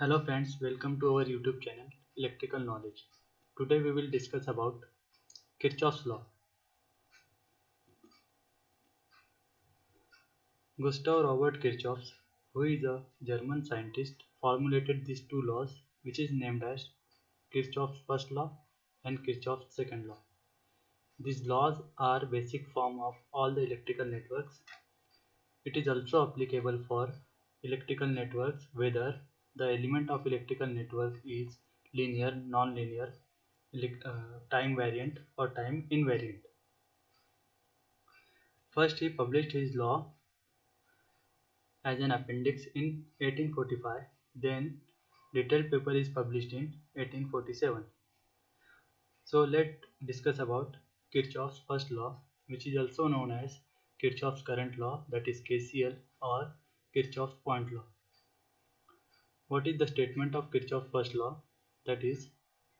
Hello friends, welcome to our YouTube channel Electrical Knowledge. Today we will discuss about Kirchhoff's law. Gustav Robert Kirchhoff, who is a German scientist, formulated these two laws which is named as Kirchhoff's first law and Kirchhoff's second law. These laws are basic form of all the electrical networks. It is also applicable for electrical networks whether the element of electrical network is linear, non-linear, uh, time variant or time invariant. First he published his law as an appendix in 1845 then detailed paper is published in 1847. So let's discuss about Kirchhoff's first law which is also known as Kirchhoff's current law that is KCL or Kirchhoff's point law. What is the statement of Kirchhoff's first law? That is,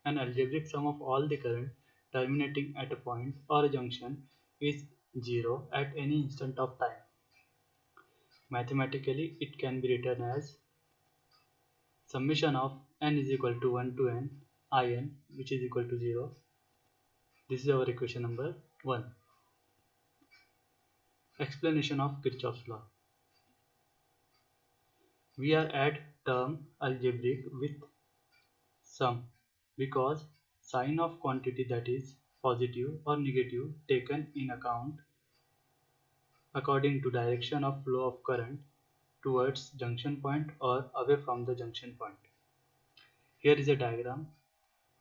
an algebraic sum of all the current terminating at a point or a junction is zero at any instant of time. Mathematically, it can be written as summation of n is equal to 1 to n in which is equal to 0. This is our equation number 1. Explanation of Kirchhoff's law. We are at term algebraic with sum because sign of quantity that is positive or negative taken in account according to direction of flow of current towards junction point or away from the junction point. Here is a diagram.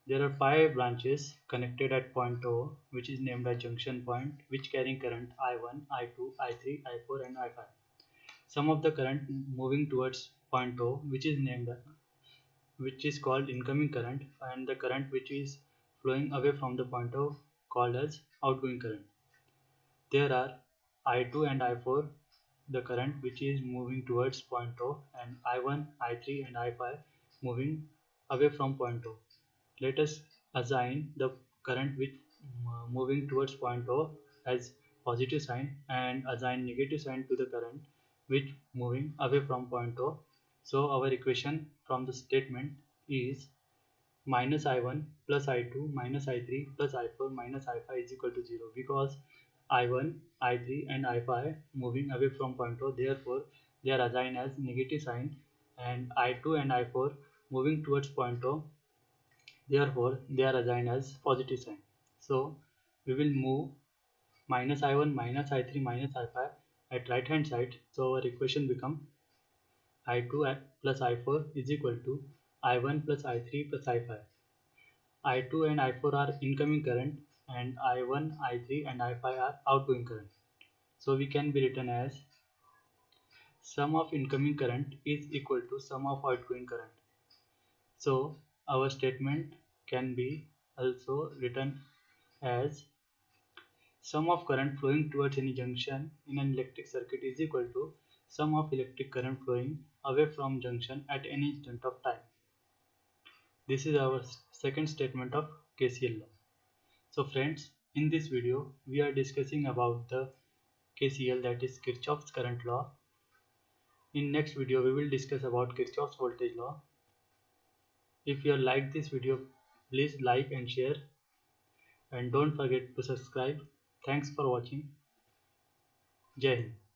There are five branches connected at point O which is named as junction point which carrying current I1, I2, I3, I4 and I5. Some of the current moving towards point O which is named which is called incoming current and the current which is flowing away from the point O called as outgoing current. There are I2 and I4 the current which is moving towards point O and I1, I3 and I5 moving away from point O. Let us assign the current which uh, moving towards point O as positive sign and assign negative sign to the current which moving away from point O. So our equation from the statement is minus i1 plus i2 minus i3 plus i4 minus i5 is equal to 0 because i1, i3 and i5 moving away from point O. Therefore they are assigned as negative sign and i2 and i4 moving towards point O. Therefore they are assigned as positive sign. So we will move minus i1 minus i3 minus i5 at right hand side so our equation become I2 plus I4 is equal to I1 plus I3 plus I5. I2 and I4 are incoming current and I1, I3 and I5 are outgoing current. So we can be written as sum of incoming current is equal to sum of outgoing current. So our statement can be also written as sum of current flowing towards any junction in an electric circuit is equal to sum of electric current flowing away from junction at any instant of time. This is our second statement of KCL law. So friends, in this video, we are discussing about the KCL that is Kirchhoff's current law. In next video, we will discuss about Kirchhoff's voltage law. If you like this video, please like and share and don't forget to subscribe. Thanks for watching Jai Hind